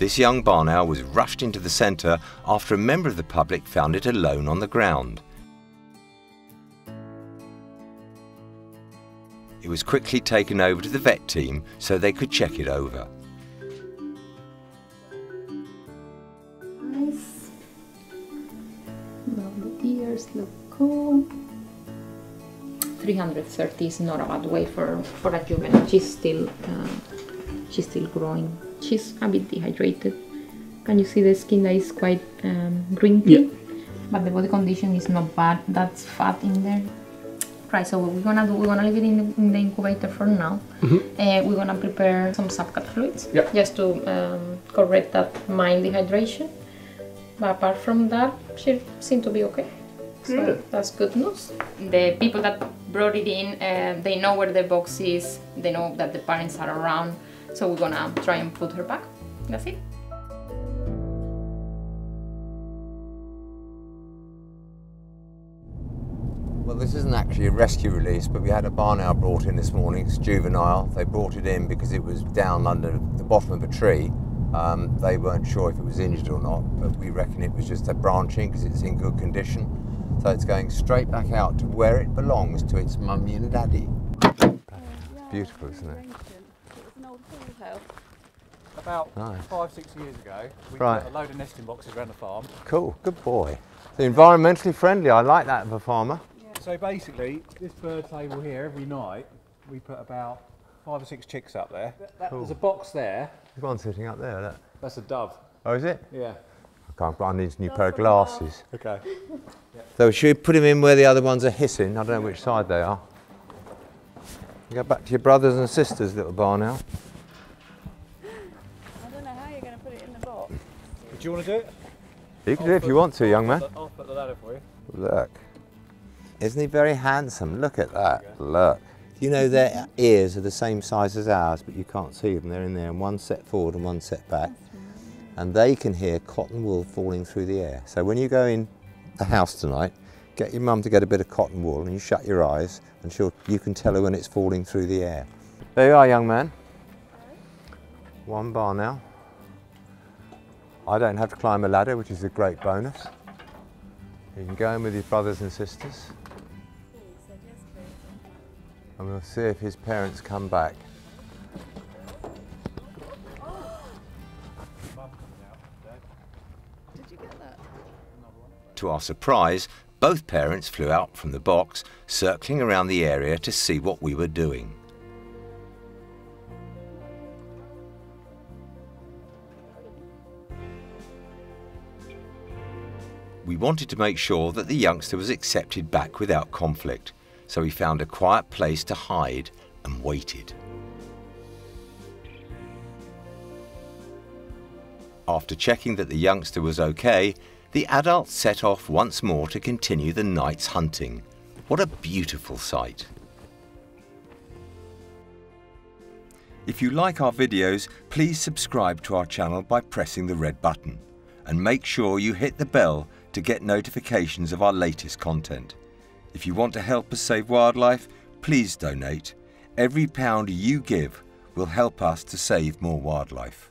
This young barn owl was rushed into the centre after a member of the public found it alone on the ground. It was quickly taken over to the vet team so they could check it over. Nice. Lovely ears look cool. 330 is not a bad way for, for a juvenile. She's still uh, she's still growing. She's a bit dehydrated. Can you see the skin that is quite um, wrinkly? Yeah. But the body condition is not bad. That's fat in there. Right, so what we're gonna do, we're gonna leave it in the, in the incubator for now. Uh, we're gonna prepare some subcut fluids. Yeah. just to um, correct that mild dehydration. But apart from that, she seemed to be okay. So Good. that's good news. The people that brought it in, uh, they know where the box is, they know that the parents are around, so we're gonna try and put her back. That's it. Well, this isn't actually a rescue release, but we had a barn owl brought in this morning. It's juvenile. They brought it in because it was down under the bottom of a tree. Um, they weren't sure if it was injured or not, but we reckon it was just a branching because it's in good condition. So it's going straight back out to where it belongs to its mummy and daddy. Beautiful, isn't it? It's an old pool house. About Nice. five, six years ago, we Right. put a load of nesting boxes around the farm. Cool, good boy. So environmentally friendly. I like that of a farmer. So basically, this bird table here, every night, we put about five or six chicks up there. That- that- There's a box there. There's one sitting up there. Look. That's a dove. Oh, is it? Yeah. I can't. I need a new pair of glasses. Okay. So should we put him in where the other ones are hissing? I don't know which side they are. You go back to your brothers and sisters, little barn owl. I don't know how you're going to put it in the box. Do you want to do it? You can do it if you want to, young man. I'll put the ladder for you. Look. Isn't he very handsome? Look at that. Look. You know their ears are the same size as ours, but you can't see them. They're in there, and one set forward and one set back. And they can hear cotton wool falling through the air. So when you go in the house tonight, get your mum to get a bit of cotton wool and you shut your eyes and she'll, you can tell her when it's falling through the air. There you are, young man. One barn owl. I don't have to climb a ladder, which is a great bonus. You can go in with your brothers and sisters. And we'll see if his parents come back. Did you get that? To our surprise, both parents flew out from the box, circling around the area to see what we were doing. We wanted to make sure that the youngster was accepted back without conflict, so we found a quiet place to hide and waited. After checking that the youngster was okay, the adults set off once more to continue the night's hunting. What a beautiful sight. If you like our videos, please subscribe to our channel by pressing the red button. And make sure you hit the bell to get notifications of our latest content. If you want to help us save wildlife, please donate. Every pound you give will help us to save more wildlife.